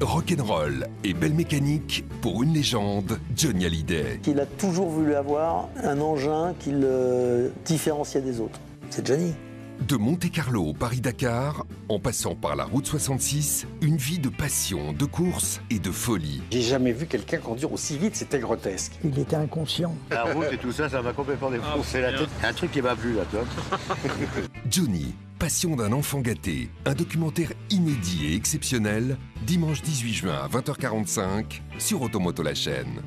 rock'n'roll et belle mécanique pour une légende, Johnny Hallyday. Il a toujours voulu avoir un engin qui le différenciait des autres. C'est Johnny. De Monte-Carlo au Paris-Dakar, en passant par la route 66, une vie de passion, de course et de folie. J'ai jamais vu quelqu'un conduire aussi vite, c'était grotesque. Il était inconscient. La route et tout ça, ça m'a complètement défoncé la tête. Un truc qui m'a plu là, toi. Johnny, Passion d'un enfant gâté, un documentaire inédit et exceptionnel, dimanche 18 juin à 20h45 sur Automoto la chaîne.